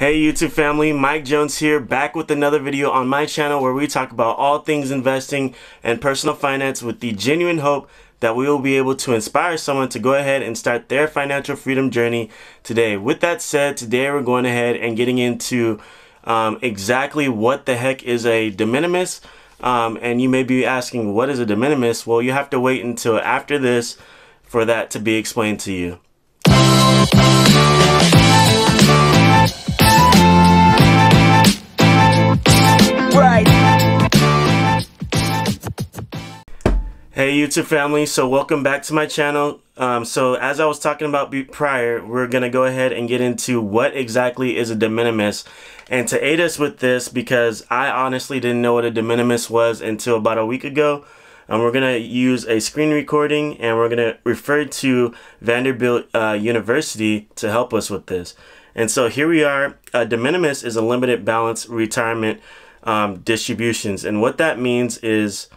Hey YouTube family, Mike Jones here, back with another video on my channel where we talk about all things investing and personal finance with the genuine hope that we will be able to inspire someone to go ahead and start their financial freedom journey today. With that said, today we're going ahead and getting into um, exactly what the heck is a de minimis. Um, and you may be asking, what is a de minimis? Well, you have to wait until after this for that to be explained to you. Hey YouTube family, so welcome back to my channel. Um, so as I was talking about prior, we're going to go ahead and get into what exactly is a de minimis. And to aid us with this, because I honestly didn't know what a de minimis was until about a week ago, um, we're going to use a screen recording and we're going to refer to Vanderbilt uh, University to help us with this. And so here we are. A de minimis is a limited balance retirement um, distributions. And what that means is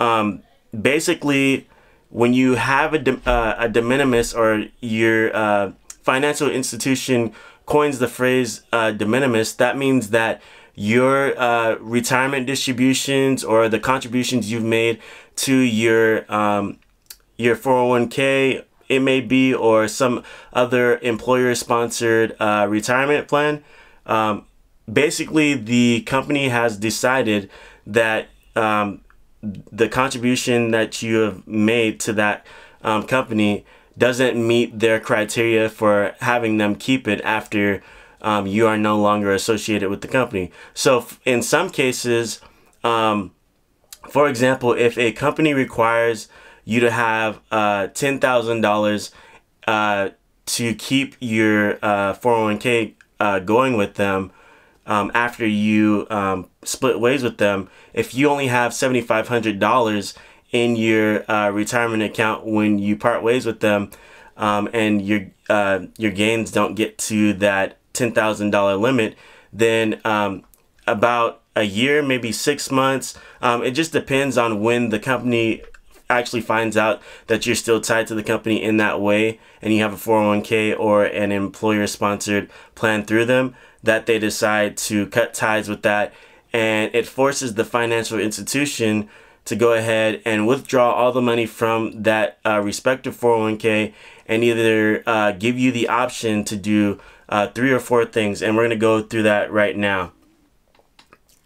um, basically when you have a de, uh, a de minimis or your uh, financial institution coins the phrase uh, de minimis, that means that your uh, retirement distributions or the contributions you've made to your um, your 401k it may be or some other employer sponsored uh, retirement plan um, basically the company has decided that um, the contribution that you have made to that um, company doesn't meet their criteria for having them keep it after um, you are no longer associated with the company. So in some cases, um, for example, if a company requires you to have uh, $10,000 uh, to keep your uh, 401k uh, going with them, um, after you um, split ways with them, if you only have $7,500 in your uh, retirement account when you part ways with them, um, and your uh, your gains don't get to that $10,000 limit, then um, about a year, maybe six months, um, it just depends on when the company actually finds out that you're still tied to the company in that way and you have a 401k or an employer sponsored plan through them that they decide to cut ties with that. And it forces the financial institution to go ahead and withdraw all the money from that uh, respective 401k and either uh, give you the option to do uh, three or four things. And we're going to go through that right now.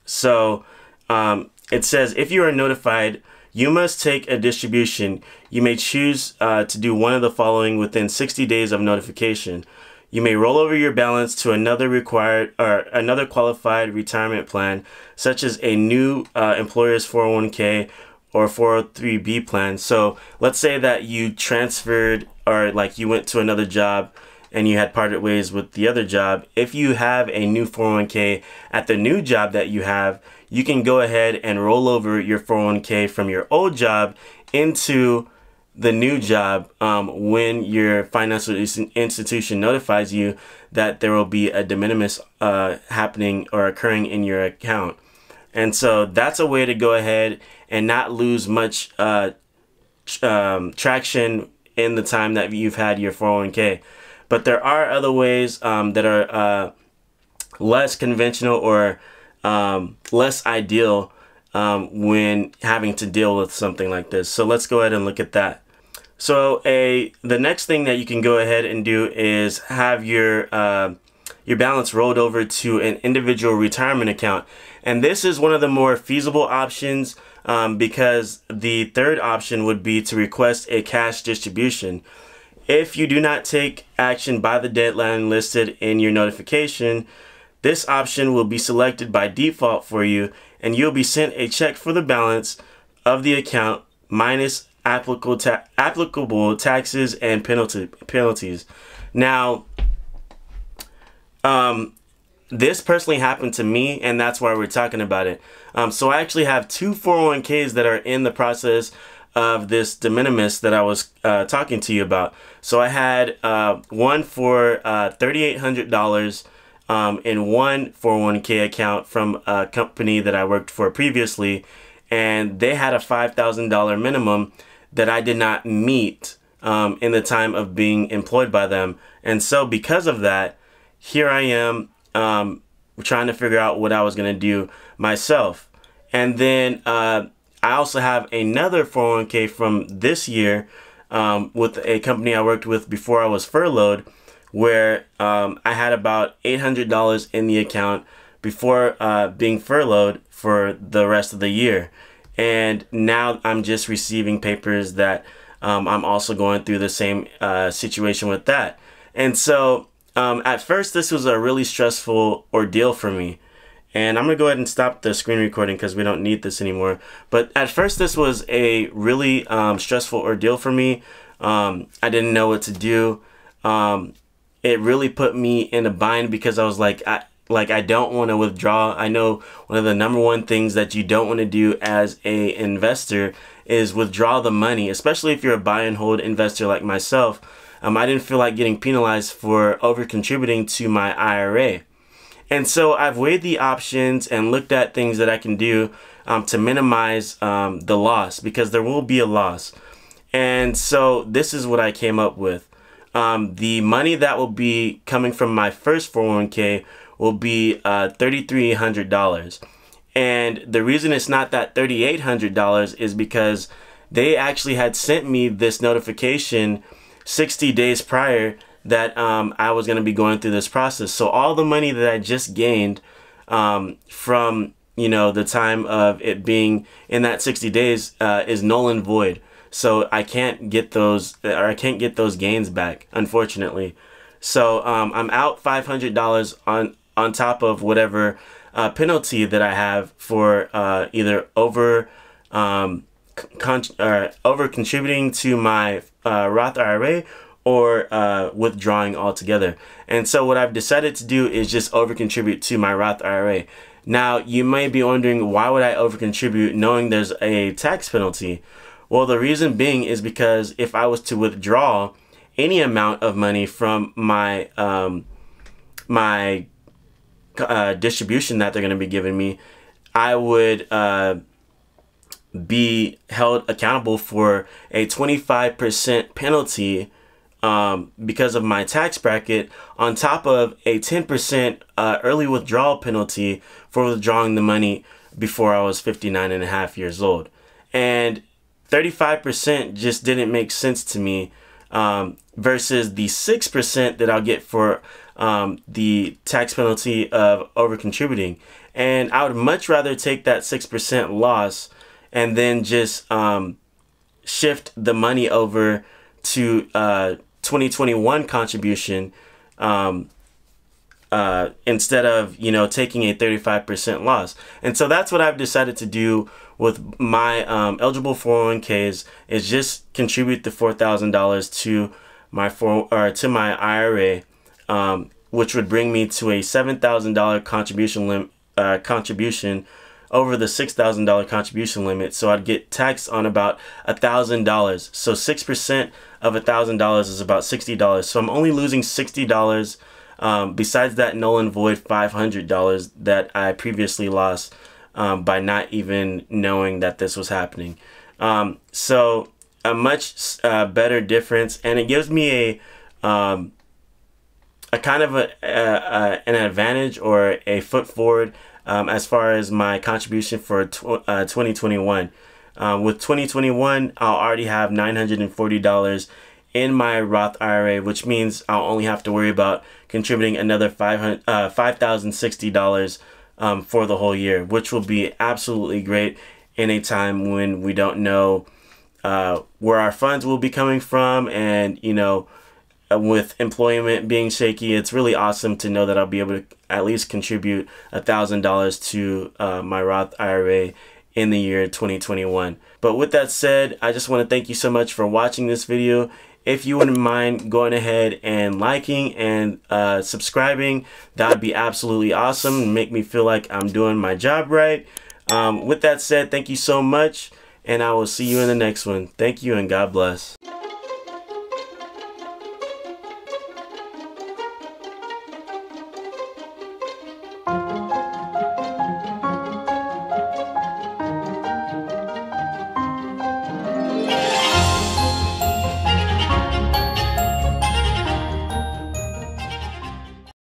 So um, it says if you are notified you must take a distribution. You may choose uh, to do one of the following within 60 days of notification. You may roll over your balance to another required or another qualified retirement plan, such as a new uh, employer's 401k or 403b plan. So let's say that you transferred or like you went to another job and you had parted ways with the other job. If you have a new 401k at the new job that you have, you can go ahead and roll over your 401k from your old job into the new job um, when your financial institution notifies you that there will be a de minimis uh, happening or occurring in your account. And so that's a way to go ahead and not lose much uh, um, traction in the time that you've had your 401k. But there are other ways um, that are uh, less conventional or um, less ideal um, when having to deal with something like this. So let's go ahead and look at that. So a the next thing that you can go ahead and do is have your uh, your balance rolled over to an individual retirement account. And this is one of the more feasible options um, because the third option would be to request a cash distribution. If you do not take action by the deadline listed in your notification, this option will be selected by default for you and you'll be sent a check for the balance of the account minus applicable, ta applicable taxes and penalty penalties. Now, um, this personally happened to me and that's why we're talking about it. Um, so I actually have two 401ks that are in the process of this de minimis that I was uh, talking to you about. So I had uh, one for uh, $3,800 um, in one 401k account from a company that I worked for previously, and they had a $5,000 minimum that I did not meet um, in the time of being employed by them. And so, because of that, here I am um, trying to figure out what I was going to do myself. And then uh, I also have another 401k from this year um, with a company I worked with before I was furloughed, where um, I had about $800 in the account before uh, being furloughed for the rest of the year. And now I'm just receiving papers that um, I'm also going through the same uh, situation with that. And so um, at first, this was a really stressful ordeal for me. And I'm going to go ahead and stop the screen recording because we don't need this anymore. But at first, this was a really um, stressful ordeal for me. Um, I didn't know what to do. Um, it really put me in a bind because I was like, I, like I don't want to withdraw. I know one of the number one things that you don't want to do as a investor is withdraw the money, especially if you're a buy and hold investor like myself. Um, I didn't feel like getting penalized for over contributing to my IRA. And so I've weighed the options and looked at things that I can do um, to minimize um, the loss because there will be a loss. And so this is what I came up with. Um, the money that will be coming from my first 401k will be uh, $3,300. And the reason it's not that $3,800 is because they actually had sent me this notification 60 days prior that um, I was going to be going through this process. So all the money that I just gained um, from you know the time of it being in that 60 days uh, is null and void. So I can't get those or I can't get those gains back, unfortunately. So um, I'm out $500 on on top of whatever uh, penalty that I have for uh, either over um, con- uh, over contributing to my uh, Roth IRA or uh, withdrawing altogether. And so what I've decided to do is just over contribute to my Roth IRA. Now you may be wondering why would I over contribute knowing there's a tax penalty? Well, the reason being is because if I was to withdraw any amount of money from my um, my uh, distribution that they're going to be giving me, I would uh, be held accountable for a 25% penalty um, because of my tax bracket on top of a 10% uh, early withdrawal penalty for withdrawing the money before I was 59 and a half years old. And 35% just didn't make sense to me um, versus the 6% that I'll get for um, the tax penalty of over contributing. And I would much rather take that 6% loss and then just um, shift the money over to uh, 2021 contribution um, uh, instead of you know taking a 35% loss. And so that's what I've decided to do with my um, eligible 401ks is just contribute the $4,000 to my four or to my IRA, um, which would bring me to a $7,000 contribution limit uh, contribution over the $6,000 contribution limit. So I'd get taxed on about $1,000. So 6% of $1,000 is about $60. So I'm only losing $60 um, besides that null and void $500 that I previously lost um, by not even knowing that this was happening. Um, so a much uh, better difference, and it gives me a um, a kind of a, a, a, an advantage or a foot forward um, as far as my contribution for tw uh, 2021. Um, with 2021, I'll already have $940 in my Roth IRA, which means I'll only have to worry about contributing another $5,060 uh, $5, um, for the whole year, which will be absolutely great in a time when we don't know uh, where our funds will be coming from and, you know, uh, with employment being shaky, it's really awesome to know that I'll be able to at least contribute a thousand dollars to uh, my Roth IRA in the year 2021. But with that said, I just want to thank you so much for watching this video. If you wouldn't mind going ahead and liking and uh, subscribing, that would be absolutely awesome. Make me feel like I'm doing my job right. Um, with that said, thank you so much, and I will see you in the next one. Thank you, and God bless.